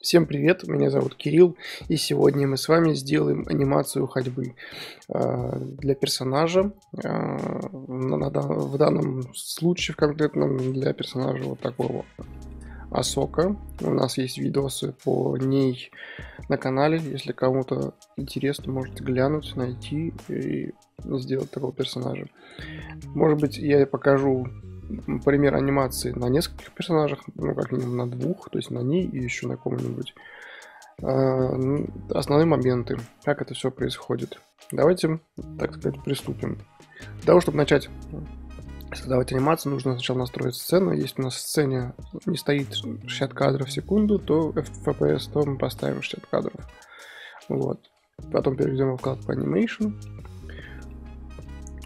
Всем привет, меня зовут Кирилл, и сегодня мы с вами сделаем анимацию ходьбы э, для персонажа. Э, в данном случае, в конкретном, для персонажа вот такого Асока. У нас есть видосы по ней на канале. Если кому-то интересно, можете глянуть, найти и сделать такого персонажа. Может быть, я покажу пример анимации на нескольких персонажах, ну, как минимум на двух, то есть на ней и еще на ком-нибудь. А, основные моменты, как это все происходит. Давайте, так сказать, приступим. Для того, чтобы начать создавать анимацию, нужно сначала настроить сцену. Если у нас в сцене не стоит 60 кадров в секунду, то FPS, то мы поставим 60 кадров. Вот. Потом перейдем во вкладку Animation.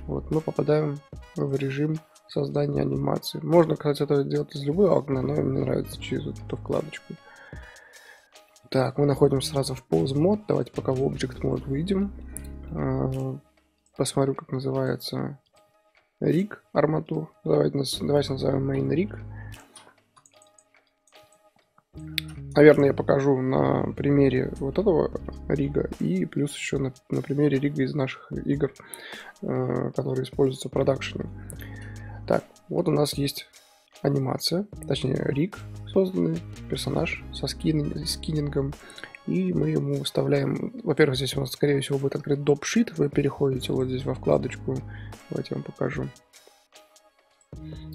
Вот, мы попадаем в режим создания анимации. Можно, кстати, это делать из любой окна, но мне нравится через эту вкладочку. Так, мы находимся сразу в Pose Mode. Давайте пока в Object Mode выйдем. А, посмотрю, как называется rig арматур. Давайте, давайте назовем main rig. Наверное, я покажу на примере вот этого рига и плюс еще на, на примере рига из наших игр, э, которые используются в продакшене. Так, вот у нас есть анимация, точнее риг созданный, персонаж со скин, скинингом. И мы ему вставляем, во-первых, здесь у нас, скорее всего, будет открыт допшит. Вы переходите вот здесь во вкладочку. Давайте вам покажу.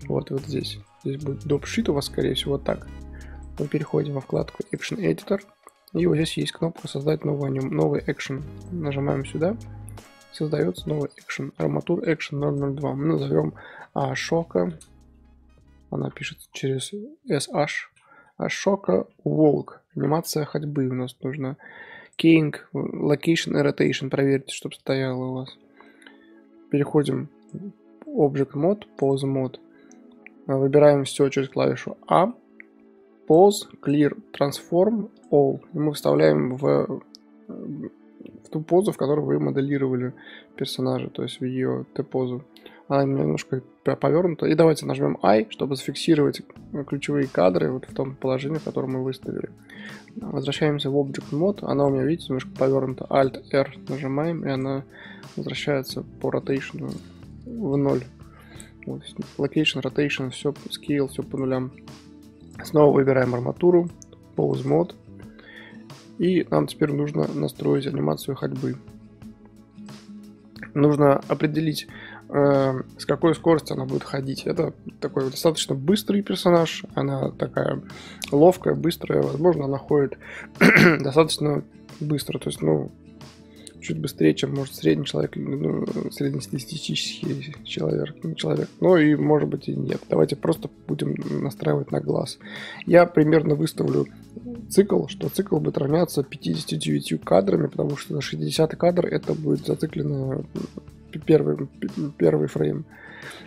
Вот, вот здесь. Здесь будет допшит у вас, скорее всего, так. Мы переходим во вкладку Action Editor. И вот здесь есть кнопка создать новый, новый action. Нажимаем сюда. Создается новый action. Арматур Action 002. Мы назовем Ашока. Она пишет через SH. Ашока Волк. Анимация ходьбы у нас нужно. King, Location и Rotation. Проверьте, чтобы стояло у вас. Переходим в Object Mode, Pose Mode. Выбираем все через клавишу A. Pose, Clear, Transform, All. И мы вставляем в, в ту позу, в которой вы моделировали персонажа, то есть в ее Т-позу она немножко повернута. И давайте нажмем I, чтобы зафиксировать ключевые кадры вот в том положении, в котором мы выставили. Возвращаемся в Object Mode. Она у меня, видите, немножко повернута. Alt-R нажимаем, и она возвращается по rotation в ноль. Location, rotation, все, scale, все по нулям. Снова выбираем арматуру, Pose Mode. И нам теперь нужно настроить анимацию ходьбы. Нужно определить э, с какой скоростью она будет ходить. Это такой достаточно быстрый персонаж, она такая ловкая, быстрая, возможно, она ходит достаточно быстро, то есть, ну, чуть быстрее, чем может средний человек, ну, среднестатистический человек, человек. Ну и может быть и нет. Давайте просто будем настраивать на глаз. Я примерно выставлю цикл, что цикл будет равняться 59 кадрами, потому что на 60 кадр это будет зациклено первый, первый фрейм,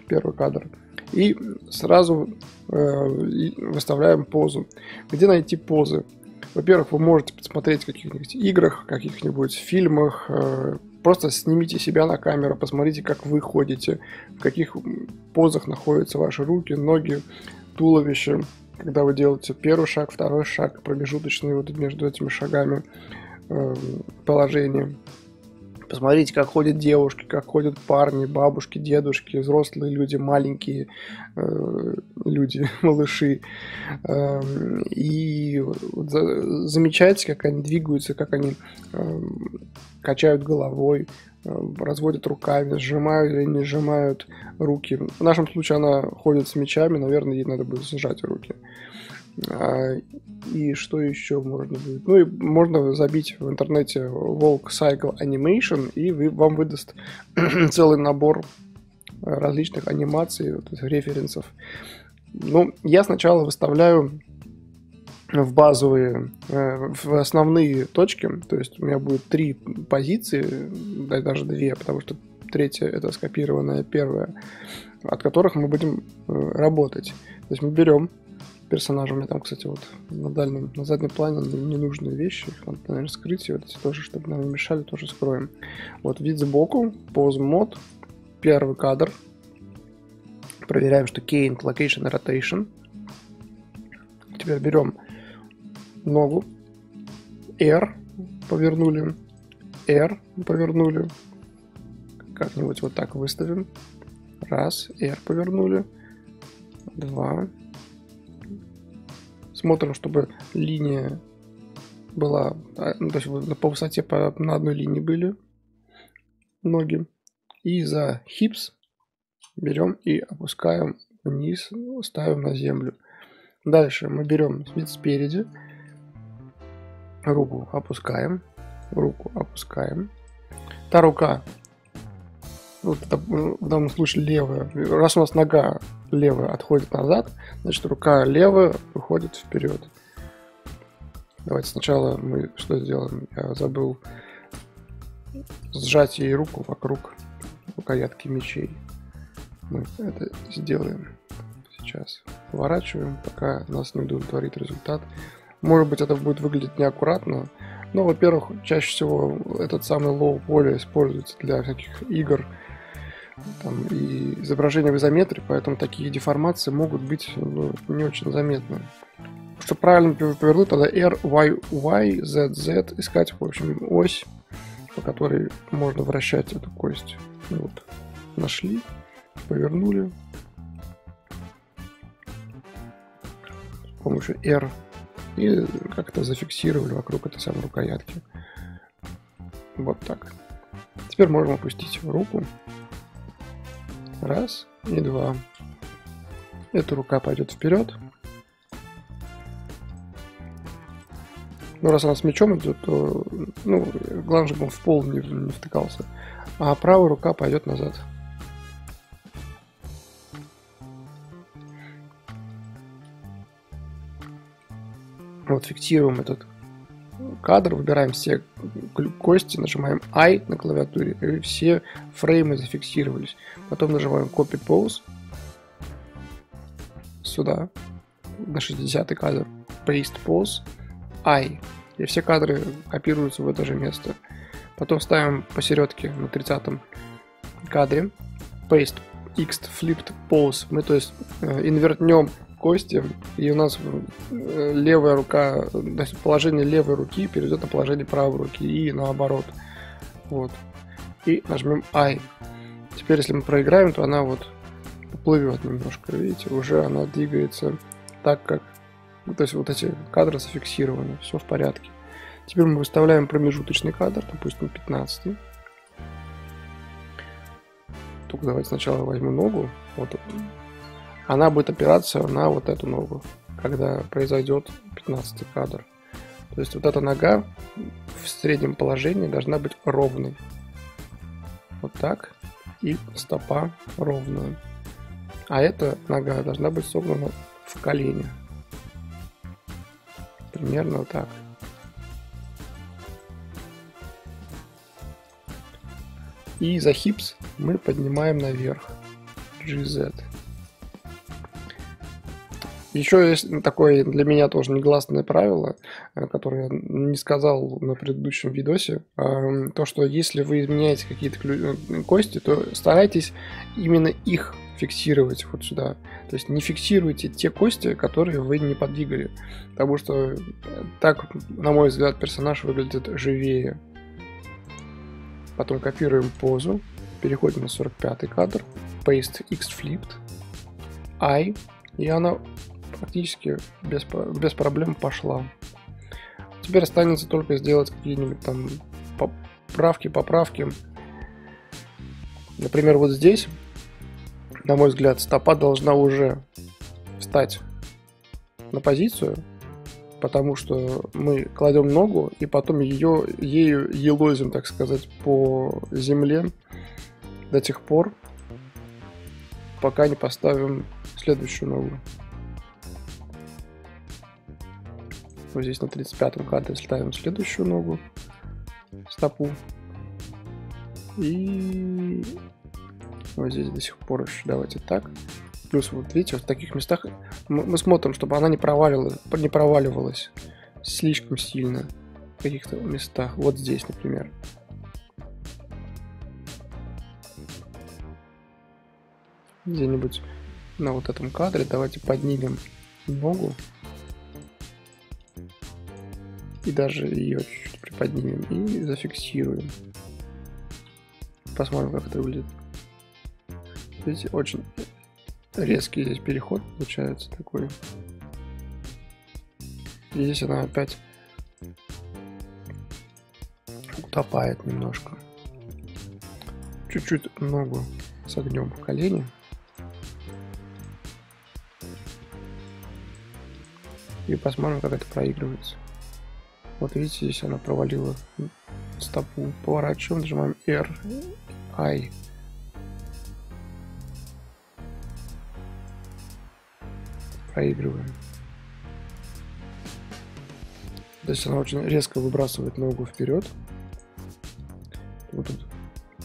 первый кадр. И сразу э, выставляем позу. Где найти позы? Во-первых, вы можете посмотреть в каких-нибудь играх, каких-нибудь фильмах. Э, просто снимите себя на камеру, посмотрите, как вы ходите, в каких позах находятся ваши руки, ноги, туловище. Когда вы делаете первый шаг, второй шаг, промежуточный вот между этими шагами э, положение. Посмотрите, как ходят девушки, как ходят парни, бабушки, дедушки, взрослые люди, маленькие э, люди, малыши. Э, и вот, за, замечайте, как они двигаются, как они э, качают головой, э, разводят руками, сжимают или не сжимают руки. В нашем случае она ходит с мечами, наверное, ей надо будет сжать руки. А, и что еще можно будет? Ну и можно забить в интернете Volk Cycle Animation, и вы, вам выдаст целый набор различных анимаций, вот, референсов. Ну, я сначала выставляю в базовые, э, в основные точки, то есть у меня будет три позиции, да, даже две, потому что третья это скопированная первая, от которых мы будем э, работать. То есть мы берем персонажа. У меня там, кстати, вот на дальнем, на заднем плане ненужные вещи. Их надо, наверное, скрыть. И вот эти тоже, чтобы нам не мешали, тоже скроем. Вот вид сбоку, поз мод, первый кадр. Проверяем, что Keying, Location Rotation. Теперь берем ногу R повернули, R повернули, как-нибудь вот так выставим. Раз, R повернули, два. Смотрим, чтобы линия была, а, ну, то есть по высоте по, на одной линии были ноги. И за хипс берем и опускаем вниз, ставим на землю. Дальше мы берем вид спереди, руку опускаем, руку опускаем. Та рука, это в данном случае левая, раз у нас нога левая отходит назад, значит рука левая выходит вперед. Давайте сначала мы что сделаем? Я забыл сжать ей руку вокруг рукоятки мечей. Мы это сделаем сейчас. Поворачиваем, пока нас не удовлетворит результат. Может быть, это будет выглядеть неаккуратно, но, во-первых, чаще всего этот самый low поле используется для всяких игр там, и изображения в изометрии, поэтому такие деформации могут быть ну, не очень заметны. Чтобы правильно повернуть, тогда R, Y, Y, Z, Z, искать, в общем, ось, по которой можно вращать эту кость. Вот. Нашли, повернули. С помощью R и как-то зафиксировали вокруг этой самой рукоятки. Вот так. Теперь можем опустить руку. Раз и два. Эта рука пойдет вперед. Ну, раз она с мячом идет, то, ну, главное, чтобы он в пол не, не втыкался. А правая рука пойдет назад. Вот фиксируем этот кадр, выбираем все кости, нажимаем I на клавиатуре, и все фреймы зафиксировались. Потом нажимаем Copy Pose сюда, на 60 кадр, Paste Pose, I, и все кадры копируются в это же место. Потом ставим посередке на 30 кадре, Paste X Flipped Pose, мы то есть э, инвертнем кости, и у нас э, левая рука, то есть положение левой руки перейдет на положение правой руки и наоборот. Вот. И нажмем I. Теперь, если мы проиграем, то она вот поплывет немножко, видите, уже она двигается так, как... Ну, то есть вот эти кадры зафиксированы, все в порядке. Теперь мы выставляем промежуточный кадр, допустим, 15 Только давайте сначала возьму ногу. Вот она будет опираться на вот эту ногу, когда произойдет 15 кадр. То есть вот эта нога в среднем положении должна быть ровной. Вот так. И стопа ровная. А эта нога должна быть согнана в колени. Примерно вот так. И за хипс мы поднимаем наверх. GZ. Еще есть такое для меня тоже негласное правило, э, которое я не сказал на предыдущем видосе. То, что если вы изменяете какие-то э, кости, то старайтесь именно их фиксировать вот сюда. То есть не фиксируйте те кости, которые вы не подвигали. Потому что э, так, на мой взгляд, персонаж выглядит живее. Потом копируем позу. Переходим на 45 кадр. Paste X Flipped. I. И она практически без, без проблем пошла. Теперь останется только сделать какие-нибудь там поправки, поправки. Например, вот здесь, на мой взгляд, стопа должна уже встать на позицию, потому что мы кладем ногу и потом ее, ею елозим, так сказать, по земле до тех пор, пока не поставим следующую ногу. Вот здесь на 35-м кадре ставим следующую ногу, стопу. И вот здесь до сих пор еще давайте так. Плюс вот видите, в таких местах мы, мы смотрим, чтобы она не проваливалась, не проваливалась слишком сильно в каких-то местах. Вот здесь, например. Где-нибудь на вот этом кадре давайте поднимем ногу И даже ее чуть-чуть приподнимем и зафиксируем. Посмотрим, как это выглядит. Видите, очень резкий здесь переход получается такой. И здесь она опять утопает немножко. Чуть-чуть ногу согнем в колени. И посмотрим, как это проигрывается. Вот видите, здесь она провалила стопу. Поворачиваем, нажимаем R, I. Проигрываем. То есть она очень резко выбрасывает ногу вперед. Вот тут.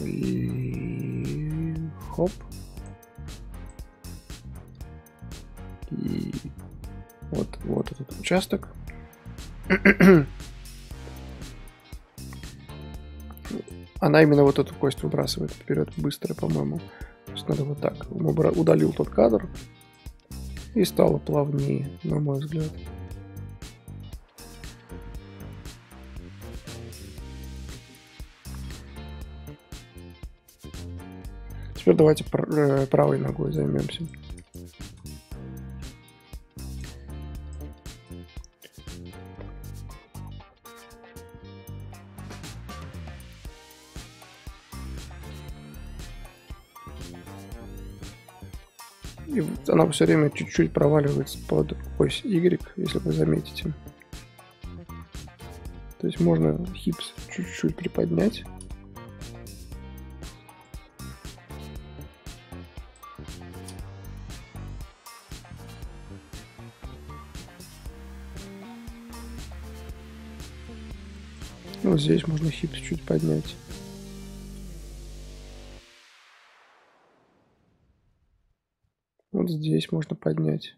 И хоп. И вот, вот этот участок. Она именно вот эту кость выбрасывает вперед быстро, по-моему. То есть надо вот так. Удалил тот кадр. И стало плавнее, на мой взгляд. Теперь давайте э, правой ногой займемся. И она все время чуть-чуть проваливается под ось Y, если вы заметите. То есть можно хипс чуть-чуть приподнять. Вот здесь можно хипс чуть поднять. Здесь можно поднять.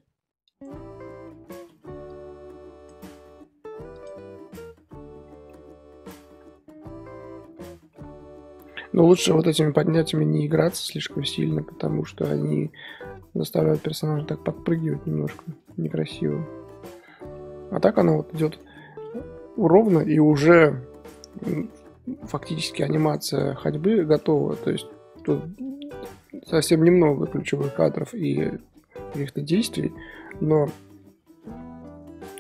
Но лучше вот этими поднятиями не играться слишком сильно, потому что они заставляют персонажа так подпрыгивать немножко некрасиво. А так оно вот идет ровно и уже фактически анимация ходьбы готова. То есть тут совсем немного ключевых кадров и каких-то действий, но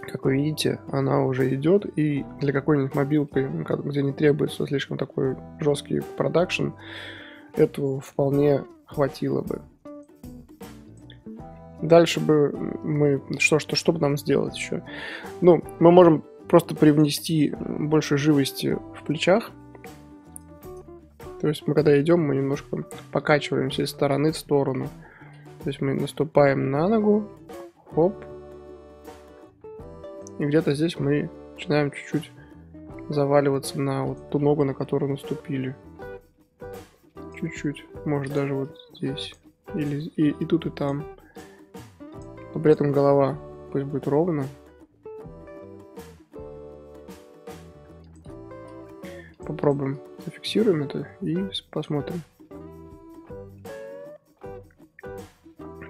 как вы видите, она уже идет, и для какой-нибудь мобилки, где не требуется слишком такой жесткий продакшн, этого вполне хватило бы. Дальше бы мы... Что, что, что бы нам сделать еще? Ну, мы можем просто привнести больше живости в плечах, то есть мы когда идем, мы немножко покачиваемся из стороны в сторону. То есть мы наступаем на ногу, хоп. И где-то здесь мы начинаем чуть-чуть заваливаться на вот ту ногу, на которую наступили. Чуть-чуть. Может даже вот здесь. Или и, и тут, и там. Но при этом голова пусть будет ровно. Попробуем зафиксируем это и посмотрим.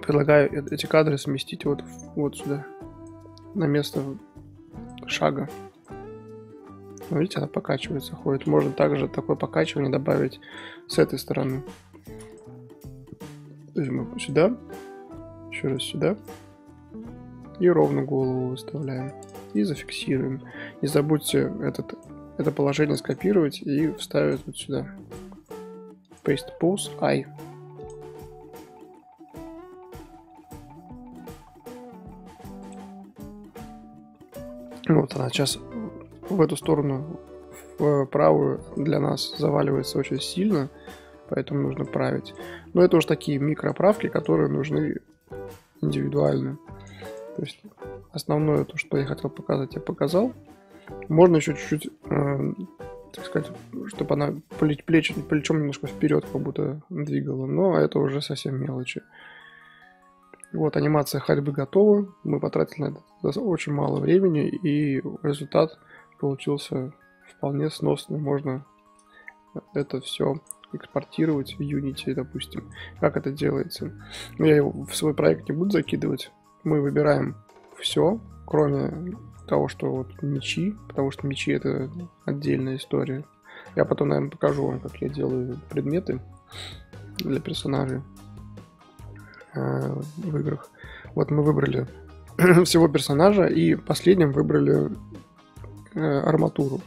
Предлагаю э, эти кадры сместить вот, вот сюда, на место шага. Видите, она покачивается, ходит. Можно также такое покачивание добавить с этой стороны. То есть мы сюда, еще раз сюда. И ровно голову выставляем. И зафиксируем. Не забудьте этот это положение скопировать и вставить вот сюда. Paste pose I. Вот она сейчас в эту сторону, в правую для нас заваливается очень сильно, поэтому нужно править. Но это уже такие микроправки, которые нужны индивидуально. То есть основное то, что я хотел показать, я показал. Можно еще чуть-чуть, э, так сказать, чтобы она плеч, плеч, плечом немножко вперед как будто двигала, но это уже совсем мелочи. Вот, анимация ходьбы готова. Мы потратили на это очень мало времени, и результат получился вполне сносный. Можно это все экспортировать в Unity, допустим. Как это делается? Я его в свой проект не буду закидывать. Мы выбираем все, кроме того, что вот мечи, потому что мечи это отдельная история. Я потом, наверное, покажу вам, как я делаю предметы для персонажей э, в играх. Вот мы выбрали всего персонажа и последним выбрали э, арматуру.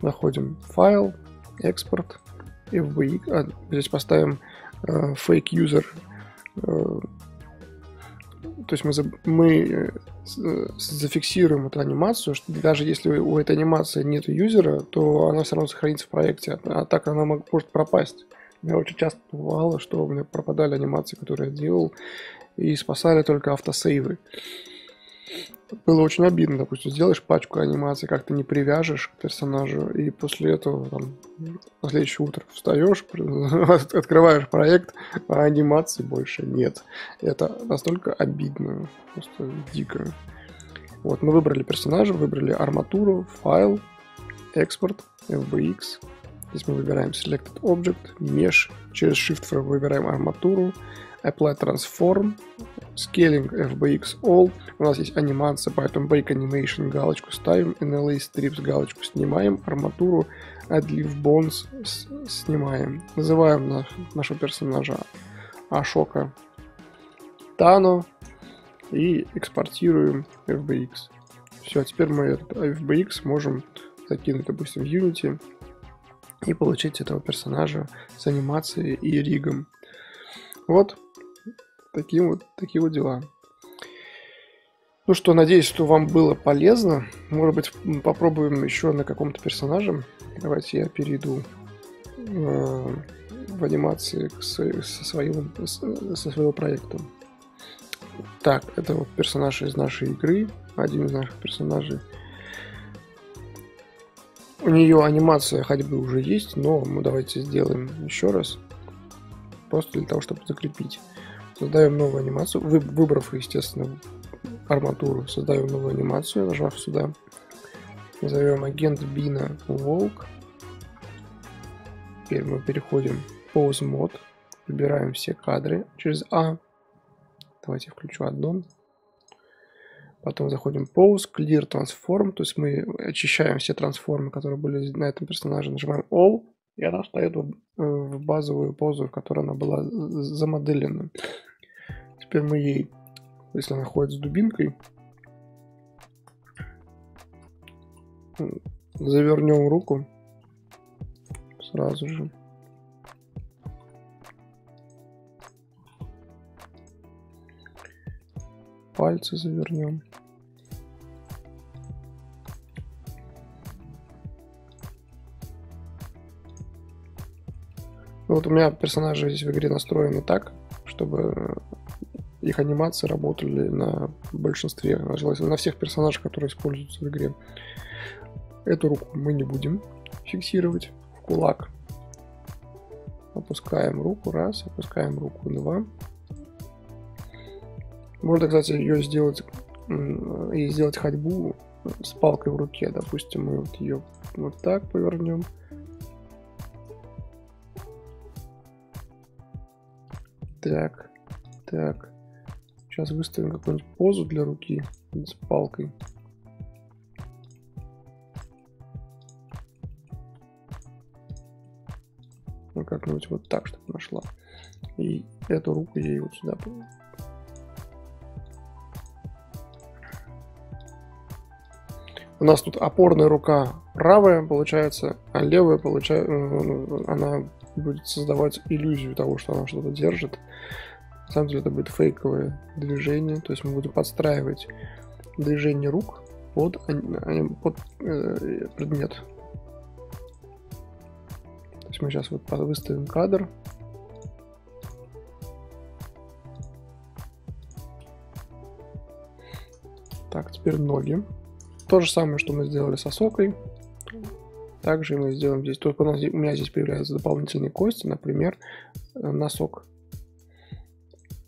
Заходим в файл, экспорт, FBX. А, здесь поставим э, fake user. Э, то есть мы, за, мы э, э, зафиксируем эту анимацию, что даже если у этой анимации нет юзера, то она все равно сохранится в проекте, а так она может пропасть. Меня очень часто бывало, что у меня пропадали анимации, которые я делал, и спасали только автосейвы было очень обидно, допустим, сделаешь пачку анимаций, как-то не привяжешь к персонажу, и после этого там, на следующее утро встаешь, открываешь проект, а анимации больше нет. Это настолько обидно, просто дико. Вот, мы выбрали персонажа, выбрали арматуру, файл, экспорт, FBX. Здесь мы выбираем Selected Object, Mesh, через Shift выбираем арматуру, Apply Transform, Scaling FBX All. У нас есть анимация, поэтому Bake Animation галочку ставим, NLA Strips галочку снимаем, арматуру Adlive Bones снимаем. Называем наш, нашего персонажа Ашока Тано и экспортируем FBX. Все, теперь мы этот FBX можем закинуть, допустим, в Unity и получить этого персонажа с анимацией и ригом. Вот, такие вот, такие вот дела. Ну что, надеюсь, что вам было полезно. Может быть, попробуем еще на каком-то персонаже. Давайте я перейду э, в анимации к, со, своим, со своего проекта. Так, это вот персонаж из нашей игры. Один из наших персонажей. У нее анимация ходьбы уже есть, но мы давайте сделаем еще раз. Просто для того, чтобы закрепить. Создаем новую анимацию, вы, выбрав, естественно, арматуру, создаем новую анимацию, нажав сюда. Назовем агент Бина Волк. Теперь мы переходим в Pose Mode, выбираем все кадры через А. Давайте включу одно. Потом заходим в Pose, Clear Transform, то есть мы очищаем все трансформы, которые были на этом персонаже, нажимаем All, и она встает в базовую позу, в которой она была замоделена. Теперь мы ей, если она ходит с дубинкой, завернем руку сразу же. Пальцы завернем. Вот у меня персонажи здесь в игре настроены так, чтобы их анимации работали на большинстве, на всех персонажах, которые используются в игре. Эту руку мы не будем фиксировать в кулак. Опускаем руку, раз, опускаем руку, два. Можно, кстати, ее сделать и сделать ходьбу с палкой в руке. Допустим, мы вот ее вот так повернем. Так, так. Сейчас выставим какую-нибудь позу для руки с палкой. Ну, как-нибудь вот так, чтобы нашла. И эту руку ей вот сюда У нас тут опорная рука правая, получается, а левая, получается, э, она будет создавать иллюзию того, что она что-то держит. На самом деле это будет фейковое движение, то есть мы будем подстраивать движение рук под, под э, предмет. То есть мы сейчас вот выставим кадр. Так, теперь ноги. То же самое, что мы сделали с осокой. Также мы сделаем здесь, только у, нас, у меня здесь появляются дополнительные кости, например, носок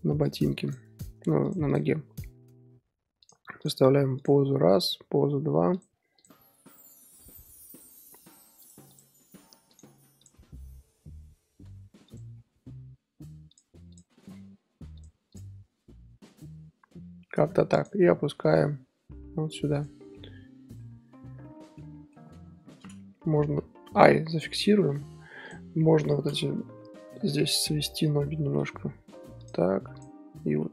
на ботинке, ну, на ноге. Выставляем позу раз, позу два. Как-то так. И опускаем вот сюда. можно... Ай, зафиксируем. Можно вот эти... Здесь свести ноги немножко. Так. Вот.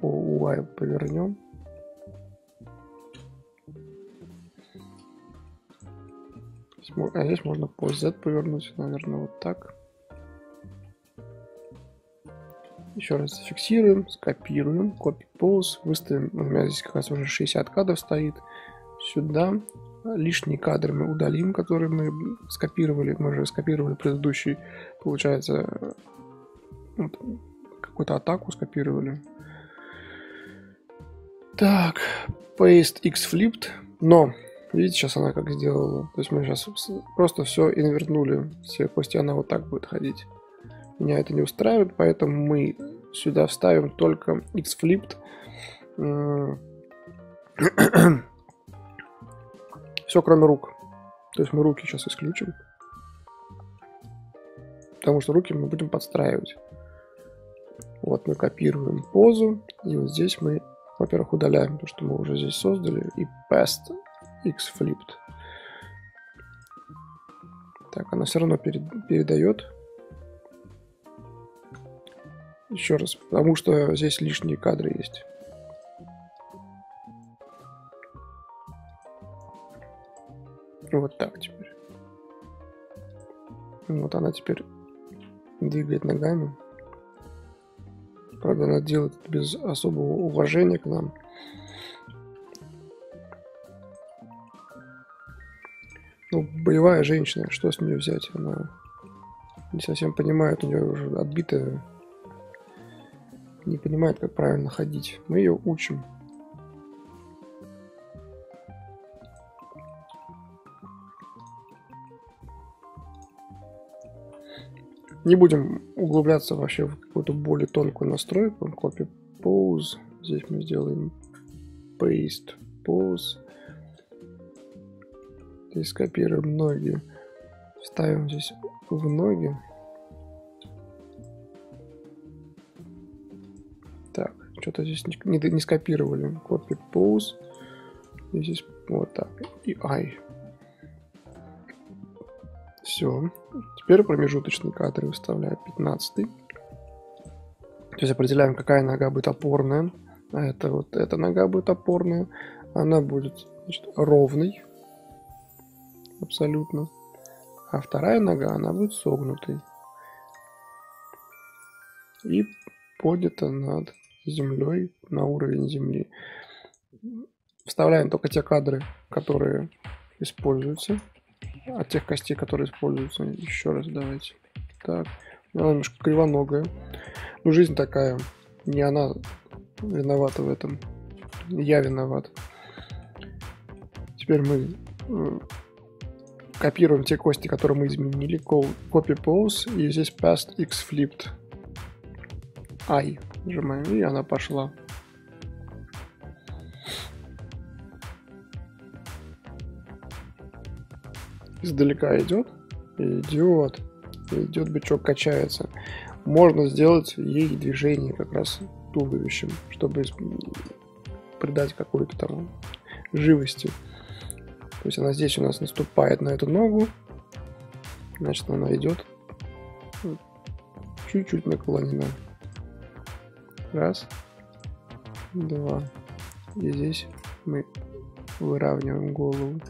По Y повернем. А здесь можно по Z повернуть, наверное, вот так. Еще раз зафиксируем, скопируем, copy pose, выставим, у меня здесь как раз уже 60 кадров стоит, сюда. Лишние кадры мы удалим, которые мы скопировали, мы уже скопировали предыдущий, получается, вот, какую-то атаку скопировали. Так, paste x flipped, но Видите, сейчас она как сделала. То есть мы сейчас просто все инвернули. Все кости, она вот так будет ходить. Меня это не устраивает, поэтому мы сюда вставим только X-Flipped. все, кроме рук. То есть мы руки сейчас исключим. Потому что руки мы будем подстраивать. Вот мы копируем позу. И вот здесь мы, во-первых, удаляем то, что мы уже здесь создали. И paste x flipped. Так, она все равно перед, передает. Еще раз, потому что здесь лишние кадры есть. Вот так теперь. Вот она теперь двигает ногами. Правда, она делает это без особого уважения к нам. Ну, боевая женщина, что с нее взять? Она не совсем понимает, у нее уже отбитая, не понимает, как правильно ходить. Мы ее учим. Не будем углубляться вообще в какую-то более тонкую настройку. Copy pose. Здесь мы сделаем paste pose. Здесь скопируем ноги. Ставим здесь в ноги. Так, что-то здесь не, не, не скопировали. Copy pose. Здесь вот так. И I. Все. Теперь промежуточный кадр выставляю 15. То есть определяем, какая нога будет опорная. А это вот эта нога будет опорная. Она будет значит, ровной абсолютно. А вторая нога, она будет согнутой. И поднята над землей, на уровень земли. Вставляем только те кадры, которые используются. От тех костей, которые используются. Еще раз давайте. Так. Она немножко кривоногая. Ну, жизнь такая. Не она виновата в этом. Я виноват. Теперь мы копируем те кости, которые мы изменили, copy pose, и здесь past x flipped i нажимаем, и она пошла. Издалека идет, идет, идет бычок, качается. Можно сделать ей движение как раз туловищем, чтобы придать какой-то там живости. То есть она здесь у нас наступает на эту ногу. Значит, она идет чуть-чуть наклонена. Раз, два. И здесь мы выравниваем голову.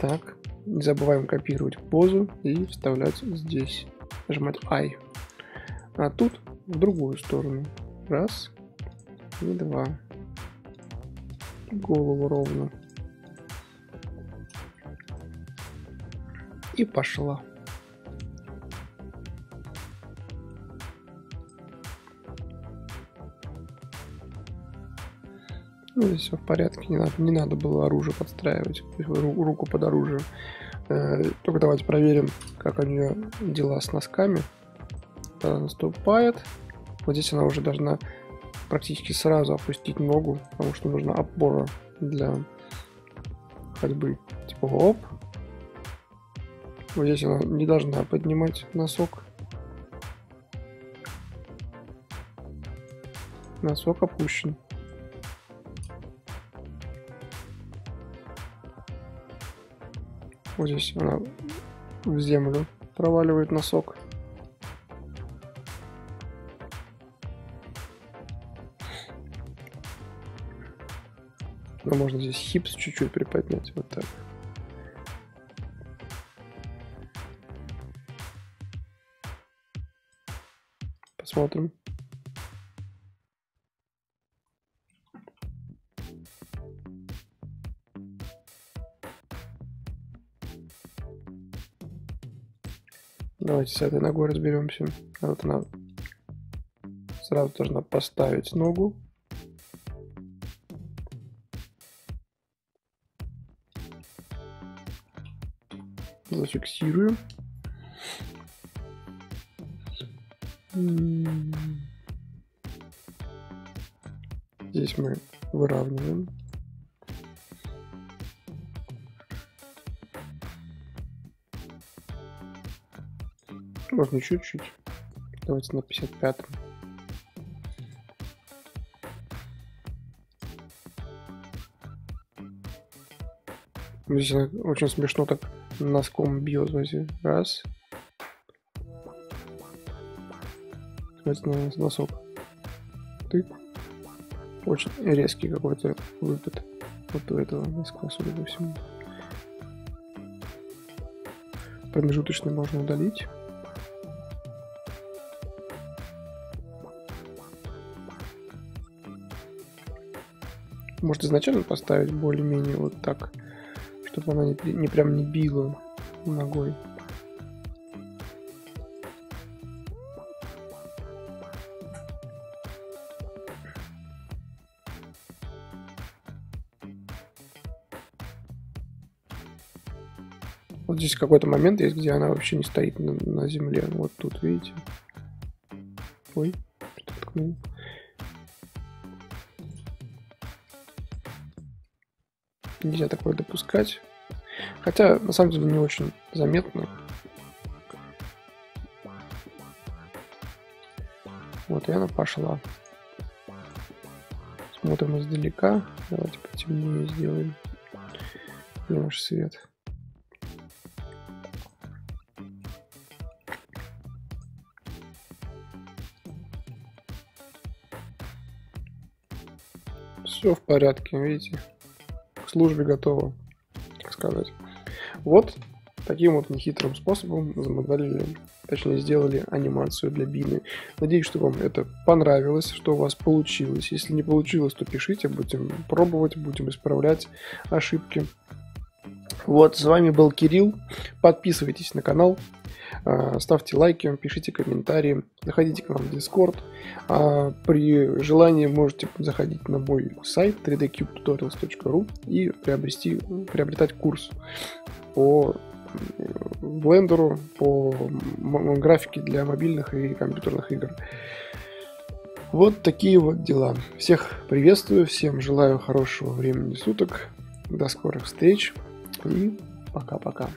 Так, не забываем копировать позу и вставлять здесь. Нажимать I. А тут в другую сторону. Раз и два. Голову ровно. и пошла. Ну, все в порядке, не надо, не надо было оружие подстраивать, руку под оружие. Э, только давайте проверим, как у нее дела с носками. Она наступает. Вот здесь она уже должна практически сразу опустить ногу, потому что нужна опора для ходьбы. Типа оп, вот здесь она не должна поднимать носок. Носок опущен. Вот здесь она в землю проваливает носок. Но можно здесь хипс чуть-чуть приподнять, вот так. Посмотрим. Давайте с этой ногой разберемся. Вот она сразу должна поставить ногу. Зафиксируем. Здесь мы выравниваем. Можно чуть-чуть. Давайте на 55 -м. Здесь очень смешно так носком бьет. Раз. Давайте на носок. Тык. Очень резкий какой-то выпад вот у этого носка, судя по всему. Промежуточный можно удалить. Может изначально поставить более-менее вот так, чтобы она не, не прям не била ногой. Вот здесь какой-то момент есть, где она вообще не стоит на, на земле. Вот тут, видите? Ой, что ткнул. Нельзя такое допускать. Хотя, на самом деле, не очень заметно. Вот, и она пошла. Смотрим издалека. Давайте потемнее сделаем. Наш свет? Все в порядке, видите? Службе готово, так сказать. Вот таким вот нехитрым способом замоделили, точнее сделали анимацию для Бины. Надеюсь, что вам это понравилось, что у вас получилось. Если не получилось, то пишите, будем пробовать, будем исправлять ошибки. Вот, с вами был Кирилл. Подписывайтесь на канал, ставьте лайки, пишите комментарии, заходите к нам в Discord. А при желании можете заходить на мой сайт 3dcubetutorials.ru и приобрести, приобретать курс по блендеру, по графике для мобильных и компьютерных игр. Вот такие вот дела. Всех приветствую, всем желаю хорошего времени суток, до скорых встреч и пока-пока.